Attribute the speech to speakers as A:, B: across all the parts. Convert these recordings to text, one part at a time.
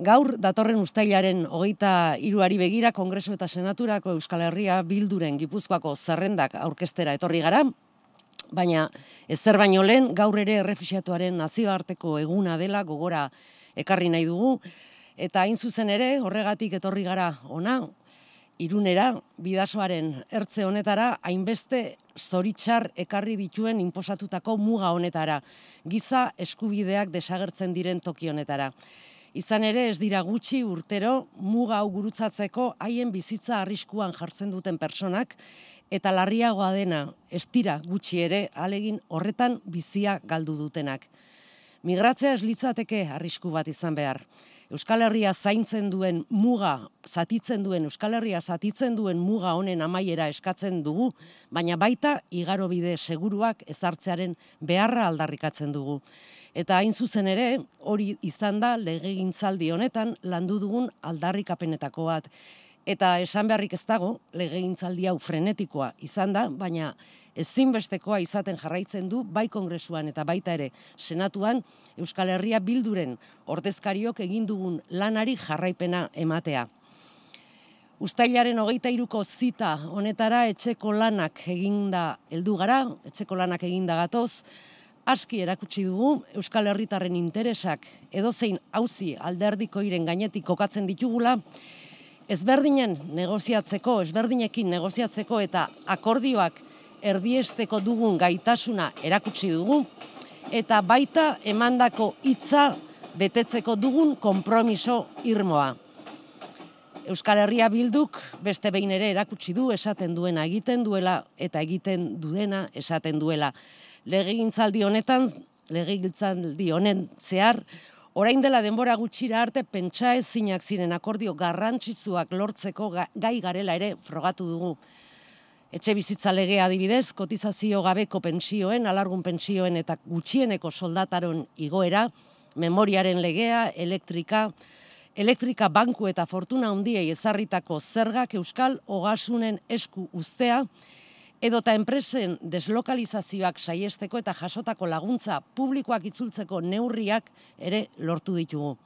A: Gaur, datorren ustailaren hogeita iruari begira, Kongresu eta Senaturako Euskal Herria bilduren gipuzkoako zerrendak aurkestera etorri gara, baina ezer baino lehen, gaur ere errefusiatuaren nazioarteko eguna dela gogora ekarri nahi dugu, eta hain zuzen ere, horregatik etorri gara ona, irunera, bidasoaren ertze honetara, hainbeste zoritxar ekarri dituen inposatutako muga honetara, giza eskubideak desagertzen diren toki honetara. Izan ere ez dira gutxi urtero muga hau gurutzatzeko haien bizitza arriskuan jartzen duten personak eta larriagoa dena ez dira gutxi ere alegin horretan bizia galdu dutenak. Migratzea ez litzateke arrisku bat izan behar. Euskal Herria zaintzen duen muga, zatitzen duen Euskal Herria zatitzen duen muga honen amaiera eskatzen dugu, baina baita igarobide seguruak ezartzearen beharra aldarrikatzen dugu. Eta hain zuzen ere, hori izan da legegintzaldi honetan landu dugun aldarrikapenetako bat. Eta esan beharrik ez dago, legegintzaldi hau frenetikoa izan da, baina ezinbestekoa izaten jarraitzen du bai kongresuan eta baita ere senatuan Euskal Herria bilduren ordezkariok egin dugun lanari jarraipena ematea. Uztailaren hogeita iruko zita honetara etxeko lanak eginda heldu gara, etxeko lanak eginda gatoz, aski erakutsi dugu Euskal Herritarren interesak edozein hauzi alderdiko iren gainetik kokatzen ditugula, ezberdinen negoziatzeko, ezberdinekin negoziatzeko eta akordioak erdiesteko dugun gaitasuna erakutsi dugu, eta baita emandako hitza betetzeko dugun konpromiso irmoa. Euskal Herria bilduk beste behin ere erakutsi du esaten duena egiten duela eta egiten dudena esaten duela. Legegintzaldi honetan, legegintzaldi honen zehar, Orain dela denbora gutxira arte pentsa ezinak ziren akordio garrantzitsuak lortzeko gai garela ere frogatu dugu. Etxe bizitza legea adibidez, kotizazio gabeko pensioen, alargun pensioen eta gutxieneko soldataron igoera, memoriaren legea, elektrika, elektrika banku eta fortuna handiei ezarritako zergak euskal hogasunen esku ustea, edota enpresen deslokalizazioak saiesteko eta jasotako laguntza publikoak itzultzeko neurriak ere lortu ditugu.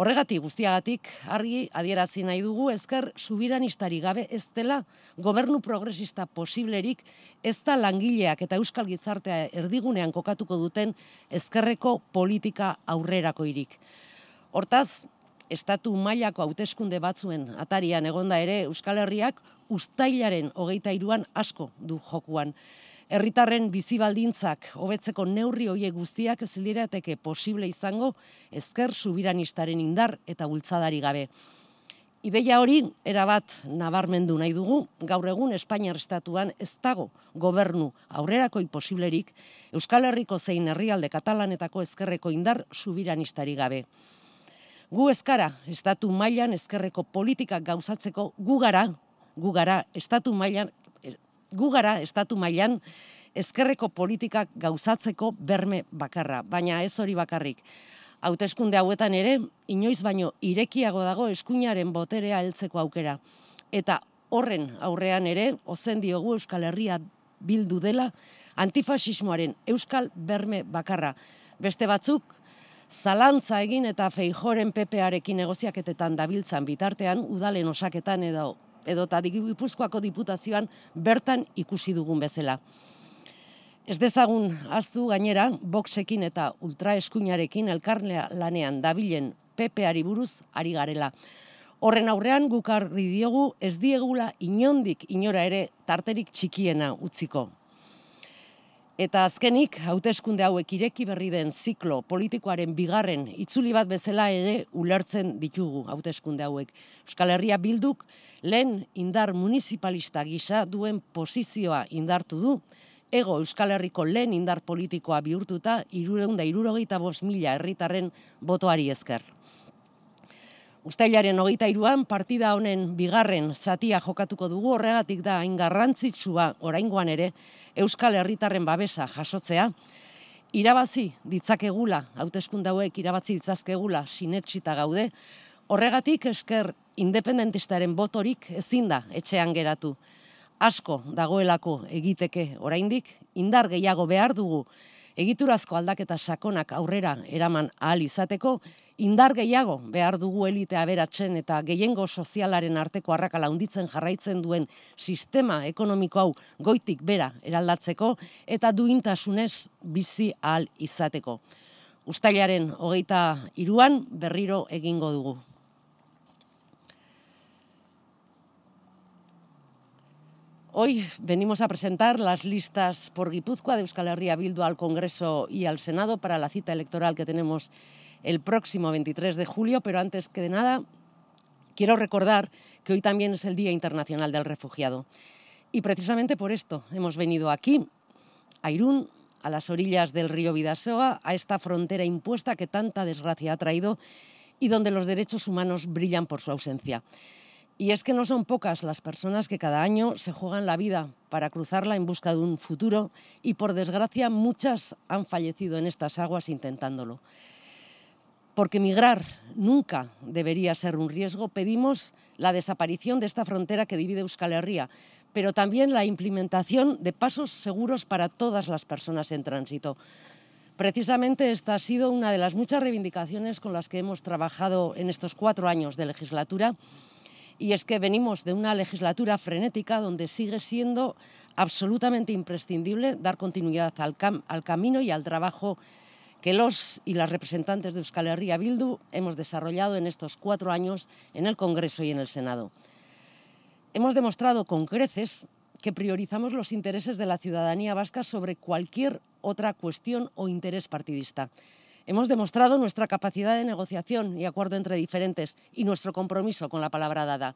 A: Horregatik guztiagatik argi adierazi nahi dugu ezker subiranistari gabe ez dela gobernu progresista posiblerik ez da langileak eta euskal gizartea erdigunean kokatuko duten ezkerreko politika aurrerakoirik. Hortaz, estatu mailako hauteskunde batzuen atarian egonda ere Euskal Herriak ustailaren hogeita iruan asko du jokuan. Herritarren bizi baldintzak hobetzeko neurri hoiek guztiak ez lirateke posible izango ezker subiranistaren indar eta bultzadari gabe. Ideia hori erabat nabarmendu nahi dugu, gaur egun Espainiar estatuan ez dago gobernu aurrerakoi posiblerik Euskal Herriko zein herrialde katalanetako ezkerreko indar subiranistari gabe. Gu eskara, estatu mailan ezkerreko politika gauzatzeko gu gara, gu gara, estatu mailan, eh, gu gara, estatu mailan ezkerreko politikak gauzatzeko berme bakarra, baina ez hori bakarrik. Hauteskunde hauetan ere, inoiz baino irekiago dago eskuinaren boterea heltzeko aukera. Eta horren aurrean ere, ozen diogu Euskal Herria bildu dela, antifasismoaren Euskal berme bakarra. Beste batzuk, zalantza egin eta feijoren pepearekin negoziaketetan dabiltzan bitartean, udalen osaketan edo edo eta digipuzkoako diputazioan bertan ikusi dugun bezala. Ez dezagun aztu gainera, boxekin eta ultraeskuinarekin elkarnea lanean dabilen pepeari buruz ari garela. Horren aurrean gukarri diogu ez diegula inondik inora ere tarterik txikiena utziko. Eta azkenik, hauteskunde hauek ireki berri den ziklo politikoaren bigarren itzuli bat bezala ere ulertzen ditugu hauteskunde hauek. Euskal Herria bilduk lehen indar municipalista gisa duen posizioa indartu du, ego Euskal Herriko lehen indar politikoa bihurtuta irureunda irurogeita bos mila herritarren botoari ezker. Uztailaren hogeita iruan, partida honen bigarren zatia jokatuko dugu horregatik da hain garrantzitsua oraingoan ere Euskal Herritarren babesa jasotzea. Irabazi ditzakegula, hauteskunde hauek irabazi ditzazkegula sinetsita gaude, horregatik esker independentistaren botorik ezin da etxean geratu. Asko dagoelako egiteke oraindik indar gehiago behar dugu Egiturazko aldaketa sakonak aurrera eraman ahal izateko, indar gehiago behar dugu elitea beratzen eta gehiengo sozialaren arteko arrakala unditzen jarraitzen duen sistema ekonomiko hau goitik bera eraldatzeko eta duintasunez bizi ahal izateko. Uztailaren hogeita iruan berriro egingo dugu. Hoy venimos a presentar las listas por Guipúzcoa de Euskal Herria Bildu al Congreso y al Senado para la cita electoral que tenemos el próximo 23 de julio, pero antes que nada quiero recordar que hoy también es el Día Internacional del Refugiado. Y precisamente por esto hemos venido aquí, a Irún, a las orillas del río Vidasoa, a esta frontera impuesta que tanta desgracia ha traído y donde los derechos humanos brillan por su ausencia. Y es que no son pocas las personas que cada año se juegan la vida para cruzarla en busca de un futuro y por desgracia muchas han fallecido en estas aguas intentándolo. Porque migrar nunca debería ser un riesgo, pedimos la desaparición de esta frontera que divide Euskal Herria, pero también la implementación de pasos seguros para todas las personas en tránsito. Precisamente esta ha sido una de las muchas reivindicaciones con las que hemos trabajado en estos cuatro años de legislatura y es que venimos de una legislatura frenética donde sigue siendo absolutamente imprescindible dar continuidad al, camino y al trabajo que los y las representantes de Euskal Herria Bildu hemos desarrollado en estos cuatro años en el Congreso y en el Senado. Hemos demostrado con creces que priorizamos los intereses de la ciudadanía vasca sobre cualquier otra cuestión o interés partidista. Hemos demostrado nuestra capacidad de negociación y acuerdo entre diferentes y nuestro compromiso con la palabra dada.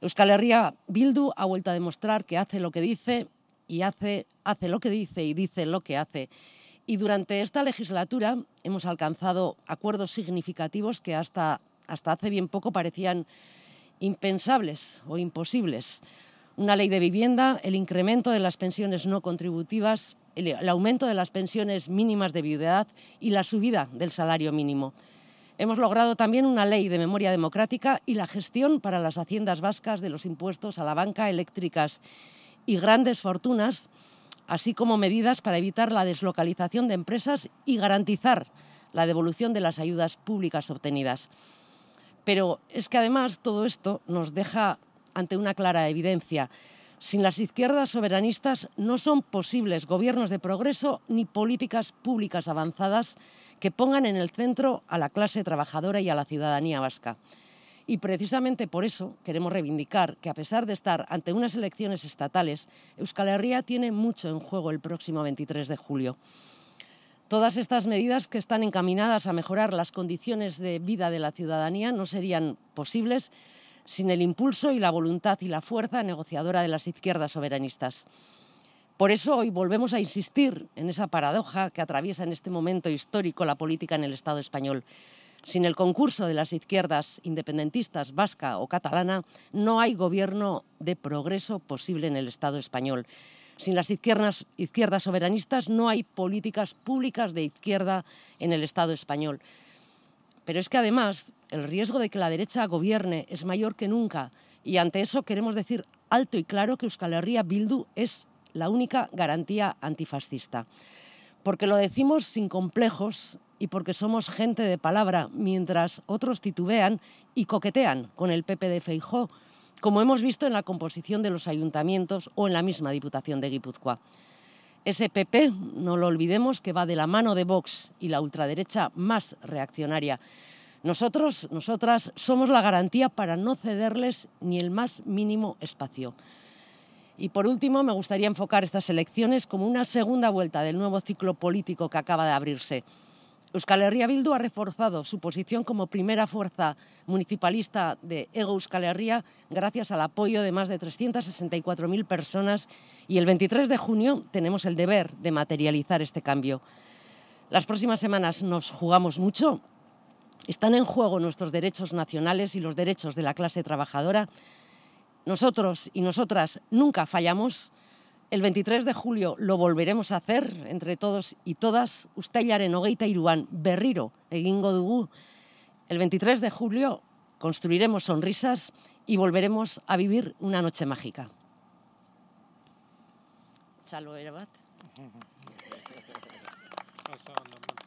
A: Euskal Herria Bildu ha vuelto a demostrar que hace lo que dice y hace, hace lo que dice y dice lo que hace. Y durante esta legislatura hemos alcanzado acuerdos significativos que hasta, hasta hace bien poco parecían impensables o imposibles. Una ley de vivienda, el incremento de las pensiones no contributivas, el, aumento de las pensiones mínimas de viudedad y la subida del salario mínimo. Hemos logrado también una ley de memoria democrática y la gestión para las haciendas vascas de los impuestos a la banca, eléctricas y grandes fortunas, así como medidas para evitar la deslocalización de empresas y garantizar la devolución de las ayudas públicas obtenidas. Pero es que además todo esto nos deja ante una clara evidencia. Sin las izquierdas soberanistas no son posibles gobiernos de progreso ni políticas públicas avanzadas que pongan en el centro a la clase trabajadora y a la ciudadanía vasca. Y precisamente por eso queremos reivindicar que a pesar de estar ante unas elecciones estatales, Euskal Herria tiene mucho en juego el próximo 23 de julio. Todas estas medidas que están encaminadas a mejorar las condiciones de vida de la ciudadanía no serían posibles sin el impulso y la voluntad y la fuerza negociadora de las izquierdas soberanistas. Por eso hoy volvemos a insistir en esa paradoja que atraviesa en este momento histórico la política en el Estado español. Sin el concurso de las izquierdas independentistas vasca o catalana, no hay gobierno de progreso posible en el Estado español. Sin las izquierdas, soberanistas no hay políticas públicas de izquierda en el Estado español. Pero es que además el riesgo de que la derecha gobierne es mayor que nunca y ante eso queremos decir alto y claro que Euskal Herria Bildu es la única garantía antifascista. Porque lo decimos sin complejos y porque somos gente de palabra, mientras otros titubean y coquetean con el PP de Feijó, como hemos visto en la composición de los ayuntamientos o en la misma Diputación de Guipúzcoa. Ese PP, no lo olvidemos, que va de la mano de Vox y la ultraderecha más reaccionaria. Nosotros, nosotras, somos la garantía para no cederles ni el más mínimo espacio. Y por último, me gustaría enfocar estas elecciones como una segunda vuelta del nuevo ciclo político que acaba de abrirse. Euskal Herria Bildu ha reforzado su posición como primera fuerza municipalista de Ego Euskal Herria gracias al apoyo de más de 364.000 personas y el 23 de junio tenemos el deber de materializar este cambio. Las próximas semanas nos jugamos mucho. Están en juego nuestros derechos nacionales y los derechos de la clase trabajadora nosotros y nosotras nunca fallamos. El 23 de julio lo volveremos a hacer entre todos y todas, ustailaren hogeita iruan berriro egingo dugu. El 23 de julio construiremos sonrisas y volveremos a vivir una noche mágica. Chalo.